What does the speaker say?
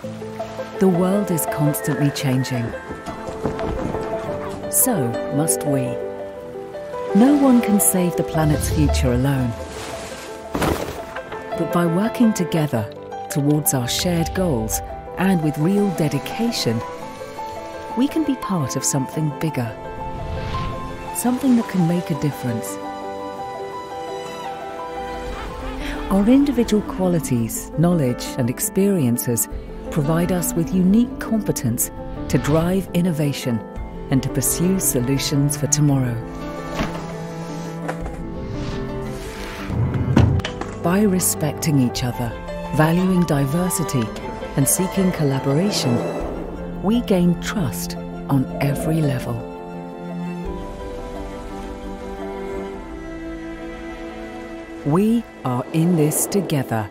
The world is constantly changing. So must we. No one can save the planet's future alone. But by working together towards our shared goals and with real dedication, we can be part of something bigger. Something that can make a difference. Our individual qualities, knowledge, and experiences provide us with unique competence to drive innovation and to pursue solutions for tomorrow. By respecting each other, valuing diversity, and seeking collaboration, we gain trust on every level. We are in this together